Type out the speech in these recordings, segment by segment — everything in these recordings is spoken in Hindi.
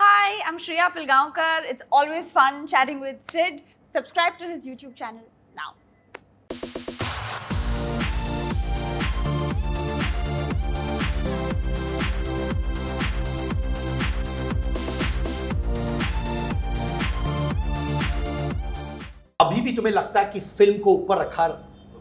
Hi, I'm Shreya Pilgaonkar. It's always fun chatting with Sid. Subscribe to his YouTube channel now. अभी भी तुम्हें लगता है कि फ़िल्म को ऊपर रखा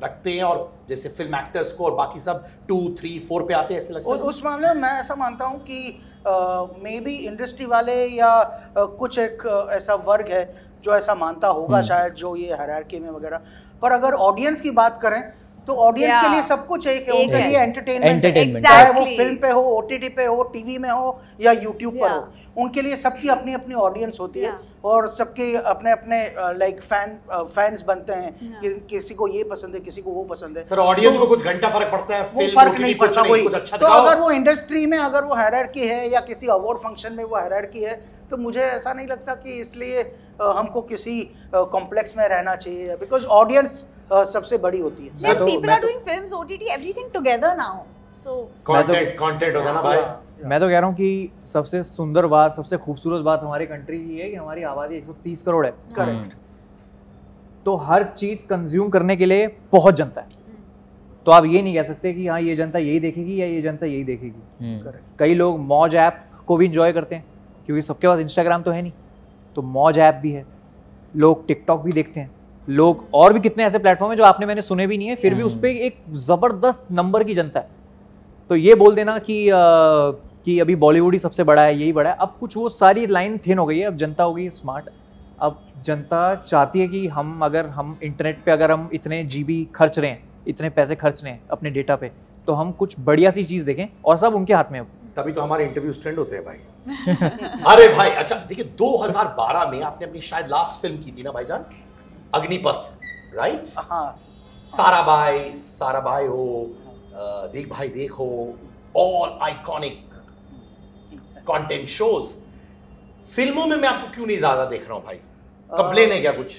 रखते हैं और जैसे फ़िल्म एक्टर्स को और बाकी सब टू थ्री फोर पे आते हैं ऐसे लगता है उस मामले में मैं ऐसा मानता हूँ कि मे बी इंडस्ट्री वाले या कुछ एक ऐसा वर्ग है जो ऐसा मानता होगा शायद जो ये हरारकी में वगैरह। पर अगर ऑडियंस की बात करें तो ऑडियंस के लिए सब कुछ एक है उनके लिए एंटरटेनमेंट चाहे वो फ़िल्म पे हो ओटीटी पे हो टीवी में हो या यूट्यूब पर हो उनके लिए सबकी अपनी अपनी ऑडियंस होती है और सबके अपने अपने लाइक फ़ैन फैंस बनते हैं कि किसी को ये पसंद है किसी को वो पसंद है. सर ऑडियंस तो- को कुछ घंटा फ़र्क पड़ता है वो फ़र्क नहीं पड़ता वही. अच्छा तो अगर वो इंडस्ट्री में अगर वो हैरारकी है या किसी अवार्ड फ़ंक्शन में वो हैरारकी है तो मुझे ऐसा नहीं लगता कि इसलिए हमको किसी कॉम्प्लेक्स में रहना चाहिए. बिकॉज़ ऑडियंस सबसे बड़ी होती है। तो- मैं are तो- doing films, OTT, everything together now. So content content होता है ना भाई। हाँ, मैं तो कह रहा हूँ कि सबसे सुंदर बात सबसे खूबसूरत बात हमारी कंट्री की है कि हमारी आबादी 130 करोड़ है। करेक्ट तो हर चीज़ कंज्यूम करने के लिए बहुत जनता है। तो आप ये नहीं कह सकते कि हाँ ये जनता यही देखेगी या ये जनता यही देखेगी। कई लोग मौज ऐप को भी इंजॉय करते हैं क्योंकि सबके पास इंस्टाग्राम तो है नहीं। तो मौज ऐप भी है। लोग टिकटॉक भी देखते हैं। लोग और भी कितने ऐसे प्लेटफॉर्म हैं जो आपने मैंने सुने भी नहीं है फिर भी उस पर एक ज़बरदस्त नंबर की जनता है। तो ये बोल देना कि कि अभी बॉलीवुड ही सबसे बड़ा है यही बड़ा है। अब कुछ वो सारी लाइन थिन हो गई है अब जनता हो गई स्मार्ट अब जनता चाहती है कि हम अगर हम इंटरनेट पे अगर हम इतने जीबी खर्च रहे हैं इतने पैसे खर्च रहे हैं अपने डेटा पे तो हम कुछ बढ़िया सी चीज़ देखें और सब उनके हाथ में है। अब तभी तो हमारे इंटरव्यू ट्रेंड होते हैं भाई। अरे भाई अच्छा देखिए 2012 में आपने अपनी शायद लास्ट फ़िल्म की थी ना भाईजान? अग्निपथ राइट हाँ। सारा भाई सारा भाई हो देख भाई देख हो ऑल आइकॉनिक कंटेंट शोज़ फ़िल्मों में मैं आपको क्यों नहीं ज़्यादा देख रहा हूँ भाई? कंप्लेन है क्या कुछ?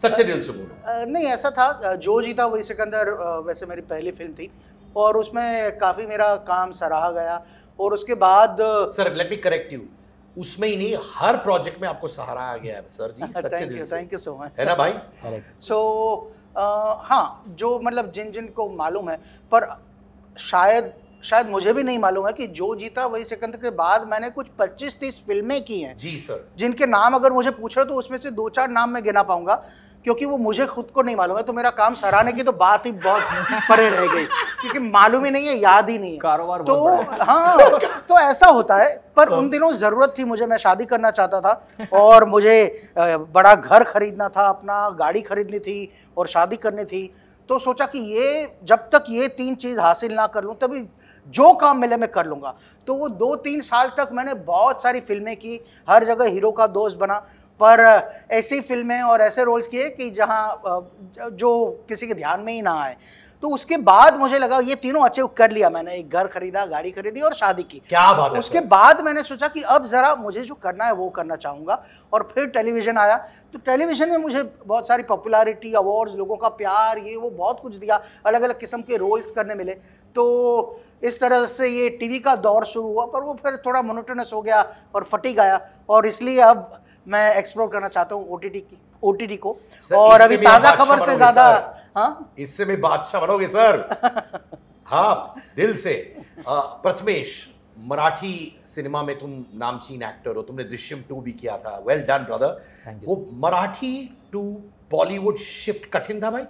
सच्चे दिल से बोलो। नहीं ऐसा था जो जीता वही सिकंदर वैसे मेरी पहली फ़िल्म थी। और उसमें काफ़ी मेरा काम सराहा गया। और उसके बाद sir let me correct you उसमें ही नहीं हर प्रोजेक्ट में आपको सहारा आ गया है सर जी सच्चे दिल से। थैंक यू सो मच है ना भाई? सो हाँ जो मतलब जिन जिन को मालूम है पर शायद शायद मुझे भी नहीं मालूम है कि जो जीता वही सिकंदर के बाद मैंने कुछ 25-30 फ़िल्में की हैं। जी सर। जिनके नाम अगर मुझे पूछो तो उसमें से दो चार नाम मैं गिना पाऊँगा। क्योंकि वो मुझे खुद को नहीं मालूम है तो मेरा काम सराहने की तो बात ही बहुत परे रह गई क्योंकि मालूम ही नहीं है याद ही नहीं है। कारोबार तो हाँ। तो ऐसा होता है पर उन दिनों ज़रूरत थी मुझे मैं शादी करना चाहता था और मुझे बड़ा घर खरीदना था अपना गाड़ी खरीदनी थी और शादी करनी थी तो सोचा कि ये जब तक ये तीन चीज़ हासिल ना कर लूँ तभी जो काम मिले मैं कर लूँगा। तो वो दो तीन साल तक मैंने बहुत सारी फ़िल्में की हर जगह हीरो का दोस्त बना पर ऐसी फ़िल्में और ऐसे रोल्स किए कि जहाँ जो किसी के ध्यान में ही ना आए। तो उसके बाद मुझे लगा ये तीनों अचीव कर लिया मैंने। एक घर खरीदा गाड़ी खरीदी और शादी की। क्या बात है उसके? बाद मैंने सोचा कि अब ज़रा मुझे जो करना है वो करना चाहूँगा। और फिर टेलीविज़न आया। तो टेलीविज़न में मुझे बहुत सारी पॉपुलैरिटी अवार्ड्स लोगों का प्यार ये वो बहुत कुछ दिया। अलग अलग किस्म के रोल्स करने मिले। तो इस तरह से ये टीवी का दौर शुरू हुआ पर वो फिर थोड़ा मोनोटोनस हो गया और फटी गया। और इसलिए अब मैं एक्सप्लोर करना चाहता हूँ ओ की ओ को। सर, और अभी ताज़ा खबर से ज़्यादा हाँ? इससे भी बादशाह बनोगे सर हाँ दिल से। प्रथमेश मराठी सिनेमा में तुम नामचीन एक्टर हो तुमने दृश्यम टू भी किया था। वेल डन ब्रदर वो मराठी टू बॉलीवुड शिफ्ट कठिन था भाई?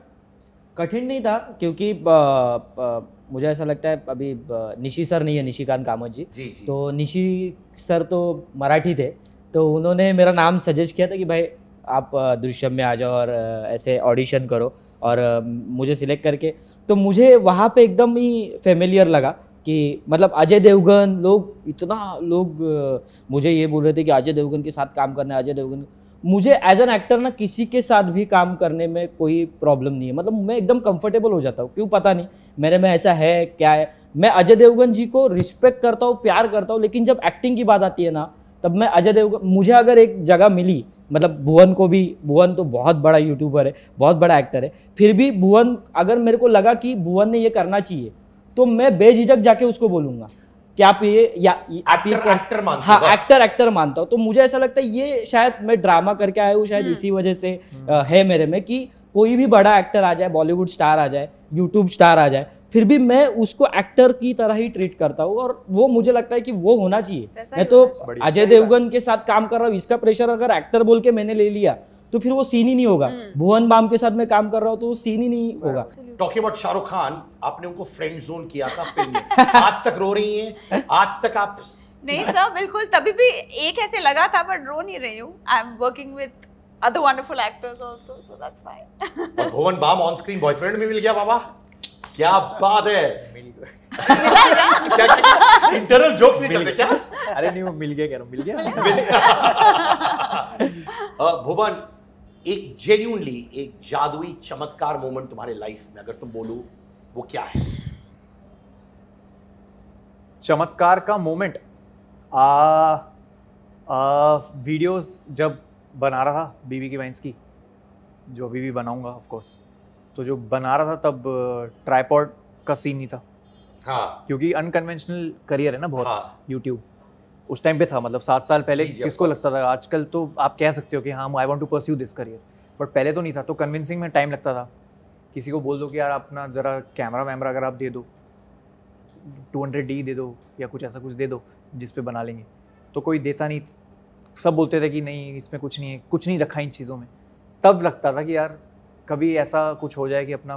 कठिन नहीं था क्योंकि अ, अ, मुझे ऐसा लगता है अभी निशी सर नहीं है निशिकांत कामत जी। जी जी। तो निशी सर तो मराठी थे। तो उन्होंने मेरा नाम सजेस्ट किया था कि भाई, आप दृश्यम में आ जाओ और ऐसे ऑडिशन करो और मुझे सिलेक्ट करके। तो मुझे वहाँ पे एकदम ही फेमिलियर लगा कि मतलब अजय देवगन लोग, इतना लोग मुझे ये बोल रहे थे कि अजय देवगन के साथ काम करना है, अजय देवगन मुझे एज एन एक्टर ना किसी के साथ भी काम करने में कोई प्रॉब्लम नहीं है। मतलब मैं एकदम कंफर्टेबल हो जाता हूँ, क्यों पता नहीं? मेरे में ऐसा है, क्या है? मैं अजय देवगन जी को रिस्पेक्ट करता हूँ, प्यार करता हूँ, लेकिन जब एक्टिंग की बात आती है ना तब मैं अजय देवगन मुझे अगर एक जगह मिली मतलब भुवन को भी भुवन तो बहुत बड़ा यूट्यूबर है बहुत बड़ा एक्टर है फिर भी भुवन अगर मेरे को लगा कि भुवन ने ये करना चाहिए तो मैं बेझिझक जाके उसको बोलूँगा कि आप ये या आप ये कर- मानते हाँ एक्टर एक्टर मानता हूँ। तो मुझे ऐसा लगता है ये शायद मैं ड्रामा करके आया हूँ शायद इसी वजह से है मेरे में कि कोई भी बड़ा एक्टर आ जाए बॉलीवुड स्टार आ जाए यूट्यूब स्टार आ जाए फिर भी मैं उसको एक्टर की तरह ही ट्रीट करता हूँ और वो मुझे लगता है कि वो होना चाहिए। मैं तो अजय देवगन के साथ काम कर रहा हूँ इसका प्रेशर अगर एक्टर बोल के मैंने ले लिया तो फिर वो सीन ही नहीं होगा। भुवन बाम के साथ मैं काम कर रहा हूँ तो वो सीन ही नहीं होगा। टॉकिंग अबाउट शाहरुख खान आपने उनको फ्रेंड जोन किया था फ़िल्म में। आज तक रो रही हैं आज तक आप नहीं सर बिल्कुल तभी भी एक ऐसे लगा था बट रो नहीं रही हूँ। I am working with other wonderful actors also so that's fine. और Bhuvan Bam on screen boyfriend भी मिल गया बाबा। क्या बात है? क्या क्या इंटरनल जोक्स नहीं चलते क्या? अरे नहीं वो मिल गया कह रहा हूँ मिल गया। भुवन एक जेन्यूनली एक जादुई चमत्कार मोमेंट तुम्हारे लाइफ में अगर तुम बोलो वो क्या है? चमत्कार का मोमेंट आ, आ वीडियोस जब बना रहा था बीबी की वाइन्स की जो अभी भी बनाऊँगा ऑफ़ कोर्स तो जो बना रहा था तब ट्राईपॉड का सीन नहीं था। हाँ। क्योंकि अनकन्वेंशनल करियर है ना बहुत हाँ। यूट्यूब उस टाइम पे था मतलब सात साल पहले किसको लगता था? आजकल तो आप कह सकते हो कि हाँ I want to pursue this career but पहले तो नहीं था तो कन्विंसिंग में टाइम लगता था। किसी को बोल दो कि यार अपना ज़रा कैमरा वैमरा अगर आप दे दो टू हंड्रेड डी दे दो या कुछ ऐसा कुछ दे दो जिस पे बना लेंगे। तो कोई देता नहीं। सब बोलते थे कि नहीं इसमें कुछ नहीं है कुछ नहीं रखा इन चीज़ों में। तब लगता था कि यार कभी ऐसा कुछ हो जाए कि अपना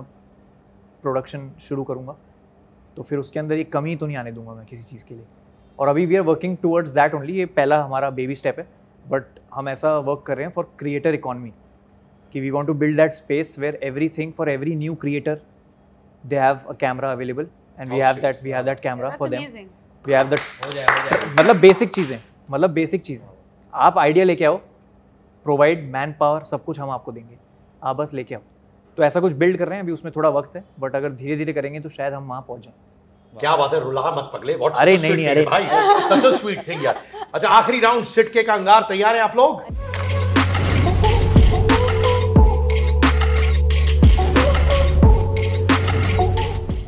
प्रोडक्शन शुरू करूँगा तो फिर उसके अंदर ये कमी तो नहीं आने दूँगा मैं किसी चीज़ के लिए। और अभी we are working towards that only ये पहला हमारा बेबी स्टेप है। बट हम ऐसा वर्क कर रहे हैं फॉर क्रिएटर इकॉनमी कि we want to build that space where every thing for every new creator they have a camera available and we have that we have that camera for them we have that मतलब बेसिक चीज़ें मतलब बेसिक चीज़ें। आप आइडिया लेके आओ प्रोवाइड मैन पावर सब कुछ हम आपको देंगे। आप बस लेके आओ। तो ऐसा कुछ बिल्ड कर रहे हैं अभी उसमें थोड़ा वक्त है बट अगर धीरे धीरे करेंगे तो शायद हम वहाँ पहुँच जाएँ। क्या बात है रुला मत पगले अरे नहीं, नहीं, अरे। भाई सच अ स्वीट थिंग यार। अच्छा आखिरी राउंड सिटके का अंगार तैयार है आप लोग?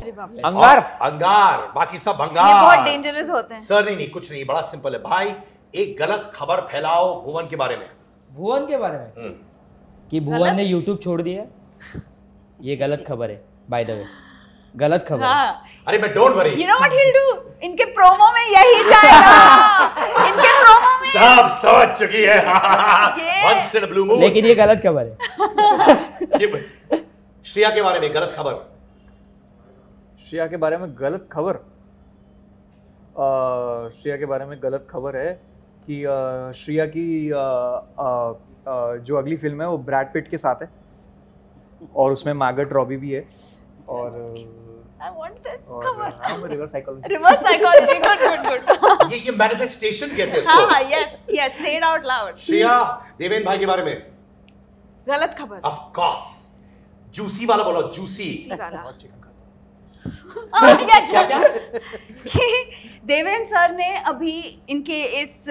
अरे बाप रे अंगार अंगार बाकी सब ये बहुत अंगार डेंजरस होते हैं। सर नहीं नहीं कुछ नहीं बड़ा सिंपल है। भाई एक गलत खबर फैलाओ भुवन के बारे में। भुवन के बारे में? हम्म। कि भुवन ने यूट्यूब छोड़ दिया ये गलत खबर है बाय द वे गलत खबर हाँ। अरे मैं don't worry you know what he'll do? इनके प्रोमो में यही जाएगा। इनके प्रोमो में सब समझ चुकी है। ये- Once in a blue लेकिन ये गलत खबर है। ये श्रेया के बारे में गलत खबर। श्रेया के बारे में गलत खबर? श्रेया के बारे में गलत खबर है कि श्रेया की जो अगली फ़िल्म है वो ब्रैड पिट के साथ है। और उसमें मैगट रॉबी भी है। और हाँ, वो reverse psychology good good good ये ये मैनिफेस्टेशन कहते हैं हाँ हाँ yes yes say it out loud Shreya Deven भाई के बारे में। गलत खबर। ऑफ़ कोर्स जूसी वाला बोलो जूसी हाँ, ये अच्छा कि देवेन सर ने अभी इनके इस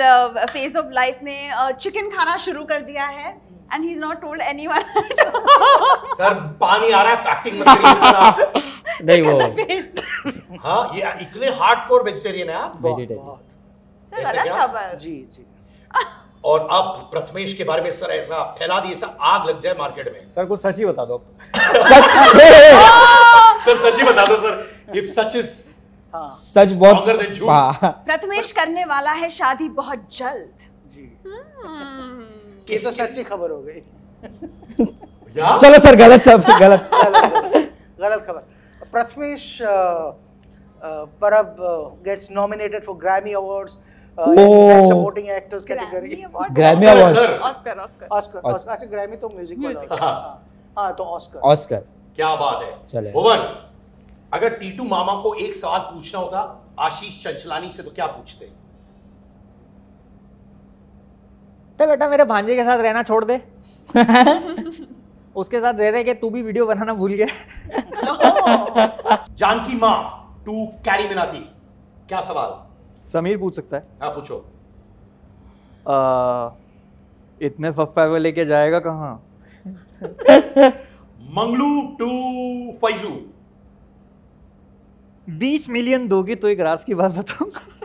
फ़ेज़ ऑफ़ लाइफ में चिकन खाना शुरू कर दिया है and he is not told anyone sir पानी आ रहा है पैकिंग मत नहीं वो हाँ ये इतने हार्डकोर वेजिटेरियन है आप? वेजिटेरियन सर गलत खबर। जी जी। और अब प्रथमेश के बारे में सर ऐसा फैला दिए सर आग लग जाए मार्केट में। सर कुछ सच ही बता दो। सर सच्ची बता दो सर। इफ़ सच इज़ हाँ। सच बहुत। हाँ। प्रथमेश करने वाला है शादी बहुत जल्द। जी। हम्म, ये तो सच्ची खबर हो गई। चलो सर गलत सब गलत। गलत खबर। Prathamesh Parab gets nominated for Grammy awards. Supporting actors category Awards. Sir Oscar Oscar Oscar Oscar अच्छा ग्रैमी तो म्यूज़िक वाला है। हाँ हाँ तो ऑस्कर ऑस्कर क्या बात है? चले। भुवन अगर टीटू मामा को एक सवाल पूछना होता आशीष चंचलानी से तो क्या पूछते? तो बेटा मेरे भांजे के साथ रहना छोड़ दे। उसके साथ रह रहे कि तू भी वीडियो बनाना भूल गया। जानकी माँ टू कैरी मिनाती क्या सवाल? समीर पूछ सकता है। हाँ पूछो। आ, इतने फफ्फा वो लेके जाएगा कहाँ? मंगलू टू फैजू। बीस मिलियन दोगे तो एक रास की बात बताऊँगा